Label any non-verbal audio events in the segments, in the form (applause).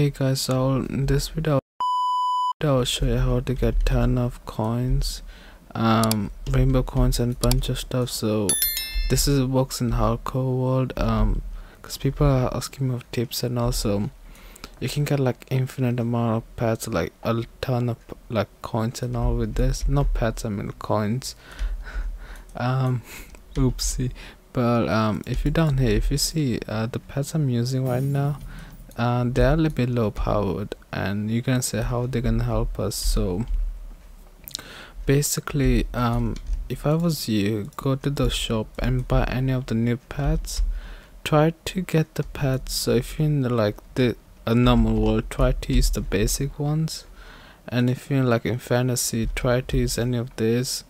okay guys so in this video I'll show you how to get ton of coins um rainbow coins and bunch of stuff. So this is works in hardcore world um because people are asking me of tips and also you can get like infinite amount of pets like a ton of like coins and all with this. Not pets i mean coins. (laughs) Um oopsie. But um if you're down here if you see uh the pets i'm using right now uh they're a little bit low powered and you can say how they're gonna help us. So basically um if i was you go to the shop and buy any of the new pets try to get the pets so if you're in the, like the a normal world try to use the basic ones. And if you're like in fantasy try to use any of these.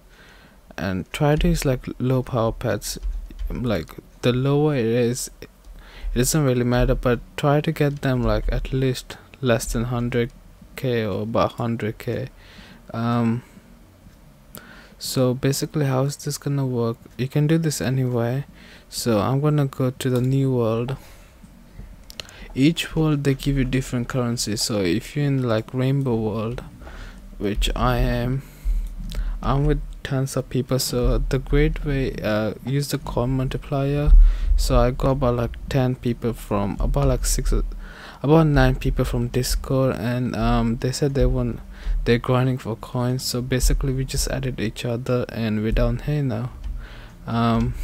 And try to use like low power pets like the lower it is it doesn't really matter but try to get them like at least less than 100k or about 100k um so basically how is this gonna work? You can do this anyway. So i'm gonna go to the new world. Each world they give you different currency. So if you're in like rainbow world which i am i'm with tons of people. So the great way uh use the coin multiplier so i got about like 10 people from about like six about nine people from discord and um they said they want they're grinding for coins. So basically we just added each other and we're down here now. Um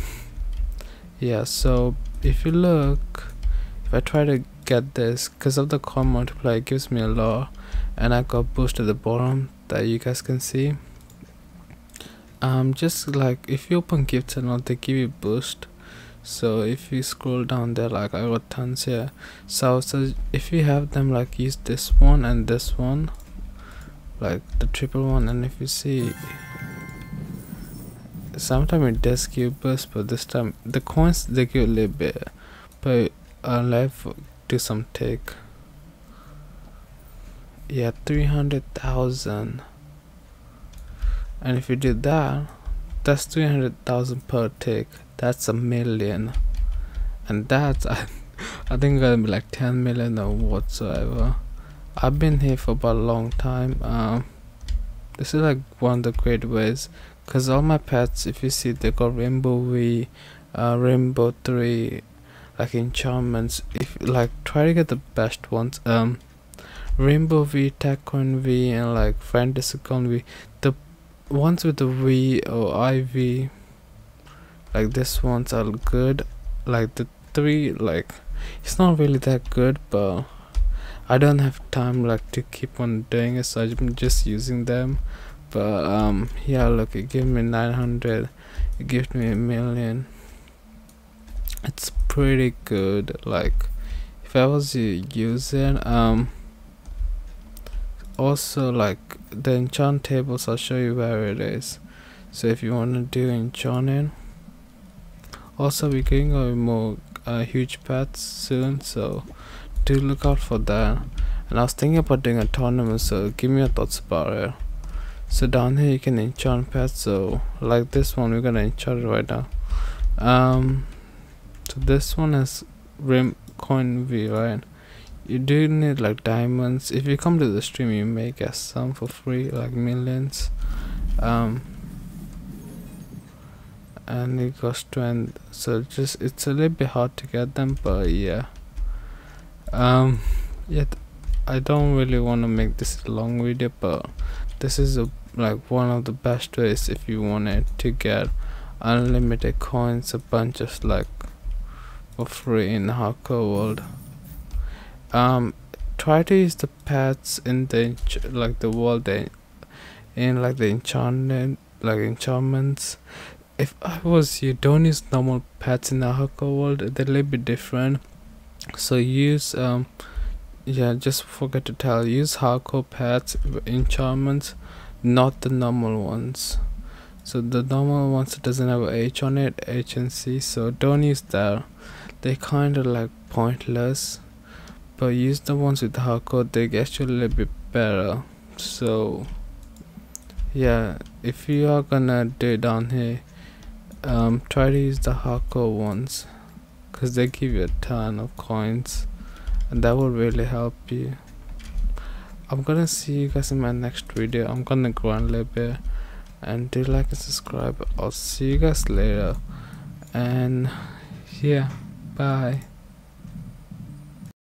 yeah so if you look if i try to get this because of the coin multiplier it gives me a lot. And i got boost at the bottom that you guys can see. Um just like if you open gifts and all they give you boost so if you scroll down there like i got tons here. So so if you have them like use this one and this one like the triple one and if you see sometimes it does give boost but this time the coins they give a little bit. But uh, i'll have do some take. Yeah 300,000 and if you did that that's 300,000 per tick. That's a million. And that's (laughs) I, I think gonna be like 10 million or whatsoever. I've been here for about a long time. Um this is like one of the great ways. Because all my pets if you see they got rainbow V uh, rainbow 3 like enchantments. If like try to get the best ones. Um rainbow V Tacoin V and like fantasy V the ones with the V or IV like this ones are good like the three like it's not really that good but I don't have time like to keep on doing it so I'm just using them. But um yeah look it gave me 900 it gives me a million. It's pretty good like if I was using um also like the enchant tables I'll show you where it is. So if you want to do enchanting. Also we're getting a more uh, huge pets soon so do look out for that. And I was thinking about doing a tournament so give me your thoughts about it. So down here you can enchant pets so like this one we're gonna enchant it right now. Um so this one is rim coin v right you do need like diamonds. If you come to the stream you may get some for free like millions. Um and it got strength so just it's a little bit hard to get them but yeah. Um yet i don't really want to make this a long video but this is a like one of the best ways if you wanted to get unlimited coins a bunch of like for free in the hardcore world um try to use the pets in the like the world in, in like the enchantment like enchantments. If I was you don't use normal pets in the hardcore world they're a little bit different. So use um yeah just forget to tell use hardcore pets enchantments not the normal ones. So the normal ones doesn't have a H on it H and C so don't use that. They kind of like pointless but use the ones with hardcore they actually a little bit better. So yeah if you are gonna do it down here um try to use the hardcore ones because they give you a ton of coins and that will really help you. I'm gonna see you guys in my next video. I'm gonna go on a little bit and do like and subscribe. I'll see you guys later. And yeah bye